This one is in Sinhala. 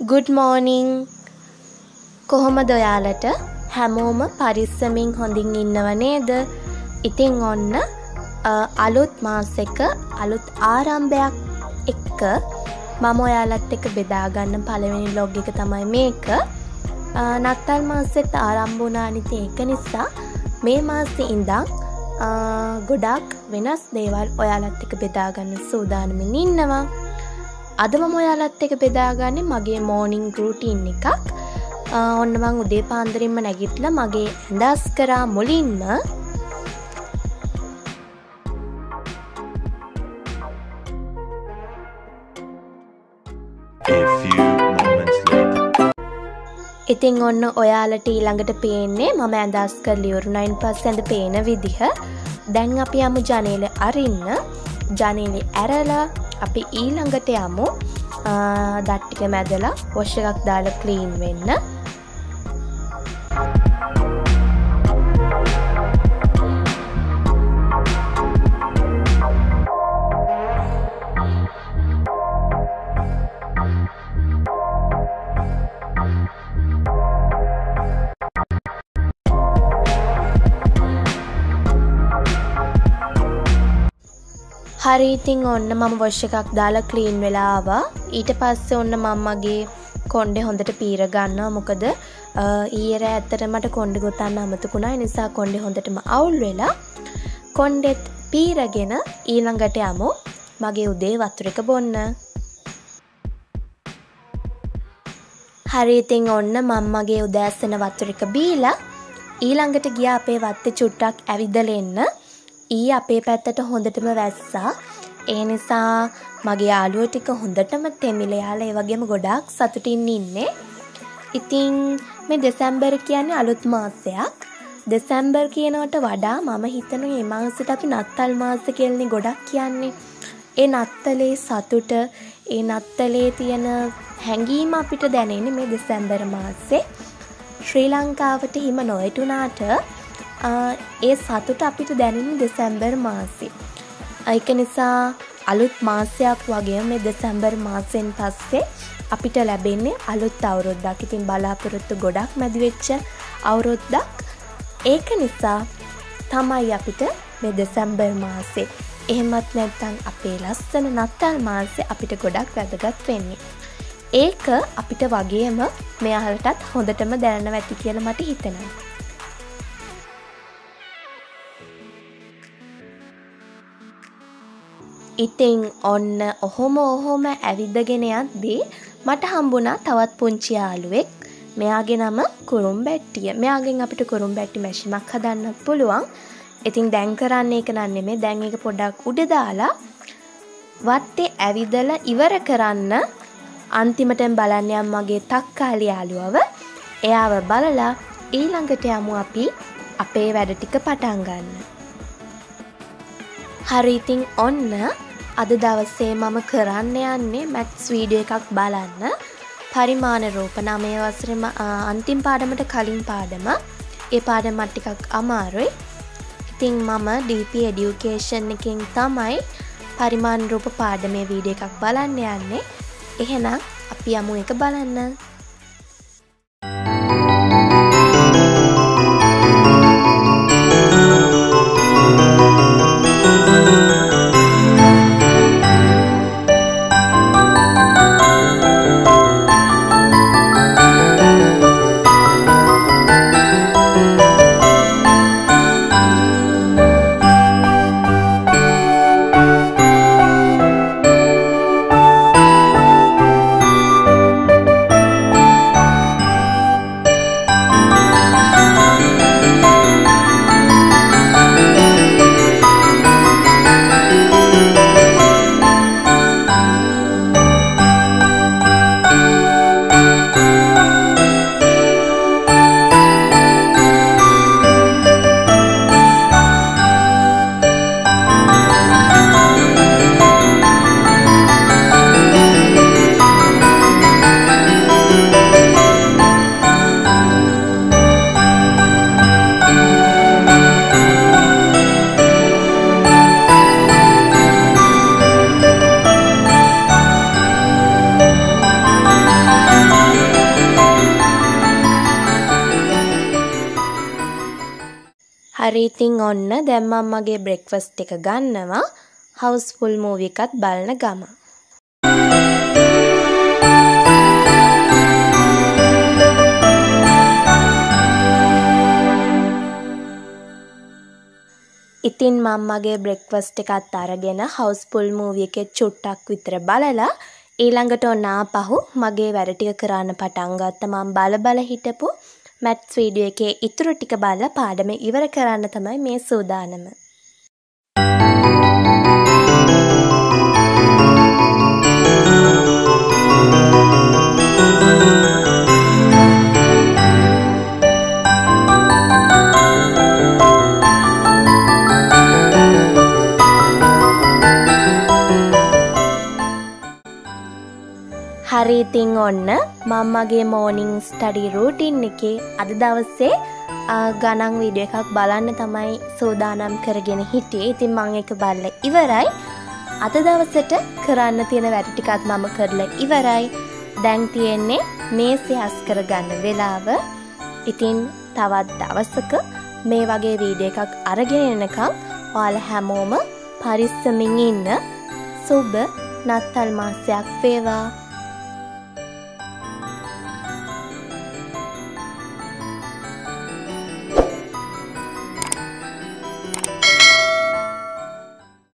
ගුඩ් මෝනිං කොහොමද ඔයාලට හැමෝම පරිස්සමින් හොඳින් ඉන්නව නේද? ඉතිං ඔන්න අලුත් මාසෙක අලුත් ආරම්භයක් එක්ක මම ඔයාලත් එක බෙදාගන්න පළවෙනි ලොග් එක තමයි මේක. නත්තල් මාසෙත් ආරම්භුනානිති ඒක නිසා මේ මාසෙ ඉඳං ගොඩක් වෙනස් දේවල් ඔයාලත් එක බෙදාගන්න සූදානමින් ඉන්නවා. අද මම ඔයාලත් එක බෙදාගන්නේ මගේ මෝනිං රූටීන් එකක්. ඔන්න මං උදේ පාන්දරින්ම නැගිටල මගේ ඇඳස් කරා මුලින්ම ඉතිං ඔන්න ඔයාලට ඊළඟට පේන්නේ මම ඇදස් කරලියවරුණයින් පස් ඇඳ පේන විදිහ. දැන් අපි යමු ජනේල අරින්න. ජනේලෙ ඇරලා අපි ඊළඟට යමු. දට්ටික මැදලා වොෂ එකක් දාලා කලීන් වෙන්න. හරි ඉතින් ඔන්න මම වොෂ් එකක් දාලා ක්ලීන් වෙලාවා ඊට පස්සේ ඔන්න මම්මගේ කොන්්ඩෙ හොඳට පීරගන්නවා මොකද ඊර ඇත්තට මට කොන්්ඩ ගොතන්න අමතකුණා නිසා කොන්්ඩෙ හොඳටම අවුල් වෙලා කොන්්ඩෙත් පීරගෙන ඊළඟට යමු. මගේ උදේ වතුර එක බොන්න. හරිඉතින් ඔන්න මම්මගේ උදෑස්සන වතුර එක බීලා ඊළඟට ගිය අපේ වත්ත චුට්ටක් ඇවිදලෙන්න ඊ අපේ පැත්තට හොඳටම වැස්සා ඒ නිසා මගේ යාළුවෝ ටික හොඳටම තෙමිල යාලා ඒ වගේම ගොඩාක් සතුටින් ඉන්නේ. ඉතින් මේ දෙසැම්බර් කියන්නේ අලුත් මාසයක්. දෙසැම්බර් කියනවට වඩා මම හිතනවා මේ මාසෙට අපි නත්තල් මාස කියලානේ ගොඩක් කියන්නේ. ඒ නත්තලේ සතුට ඒ නත්තලේ තියෙන හැඟීම අපිට දැනෙන්නේ මේ දෙසැම්බර් මාසේ. ශ්‍රී ලංකාවට හිම නොයටුනාට ඒ සතුට අපිට දැනෙන දෙසැම්බර් මාසේ. ඒක නිසා අලුත් මාසයක් වගේ මේ දෙසැම්බර් මාසයෙන් පස්සේ අපිට ලැබෙන්නේ අලුත් අවුරුද්දක්. ඉතින් බලාපොරොත්තු ගොඩක් මැදිවෙච්ච අවුරුද්දක්. ඒක නිසා තමයි අපිට මේ දෙසැම්බර් මාසේ එහෙමත් නැත්තං අපේ ලස්සන නත්තල් මාසේ අපිට ගොඩක් වැදගත් වෙන්නේ. ඒක අපිට වගේම මෙයාලටත් හොඳටම දැනන ඇති කියල මට හිතෙනවා. ඉතිං ඔන්න ඔහොම ඔහොම ඇවිදගෙන යද්දී මට හම්බුණා තවත් පුංචි යාළුවෙක්. මෙයාගේ නම කුරුම් බැට්ටිය මෙයාගෙන් අපිට කුරුම් බැට්ටි මැශිමක් හදන්නත් පුළුවන්. ඉතින් දැන් කරන්නේ එක නන්නෙමේ දැන් එක පොඩ්ඩක් උඩ දාලා වත්තේ ඇවිදල ඉවර කරන්න. අන්තිමටෙන් බලන්නයම් මගේ තක්කාලි යාළුවව. එයාව බලලා ඊළඟට යමු අපි අපේ වැඩ ටික පටන් ගන්න. හරිඉතින් ඔන්න අද දවස්සේ මම කරන්න යන්නේ මැත්ස් වීඩිය එකක් බලන්න. පරිමාණ රූප නමය වසරම අන්තිම් පාඩමට කලින් පාඩම. ඒ පාඩමත් ටිකක් අමාරුයි. ඉතිං මම DP එඩියුකේෂන් එකින් තමයි පරිමාණ රූප පාඩමේ වීඩිය එකක් බලන්න යන්නේ. එහෙනම් අපි යමු එක බලන්න. හරි ඉතින් ඔන්න දැන් මම මගේ බ්‍රෙක්ෆස්ට් එක ගන්නවා හවුස්ෆුල් මූවි එකත් බලන ගම. ඉතින් මම මගේ බ්‍රෙක්ෆස්ට් එකත් අරගෙන හවුස්ෆුල් මූවි එකේ චුට්ටක් විතර බලලා ඊළඟට ඔන්න ආපහු මගේ වැඩ ටික කරන්න පටන් ගත්තා මම බල බල හිටපු මැත්ස් වීඩියෝ එකේ ඉතුරු ටික බලලා පාඩම ඉවර කරන්න තමයි මේ සූදානම. හරි ඉතින් ඔන්න මම මගේ මෝනිං ස්ටඩි රූටින් එකේ අද දවස්සේ ගණන් වීඩියෝ එකක් බලන්න තමයි සූදානම් කරගෙන හිටියේ. ඉතින් මම ඒක බලලා ඉවරයි. අද දවසට කරන්න තියෙන වැඩ ටිකත් මම කරලා ඉවරයි. දැන් තියෙන්නේ මේසෙ හස් කරගන්න වෙලාව. ඉතින් තවත් දවසක මේ වගේ වීඩියෝ එකක් අරගෙන එනකම් ඔයාලා හැමෝම පරිස්සමින් ඉන්න සුබ නත්තල් මාසයක් වේවා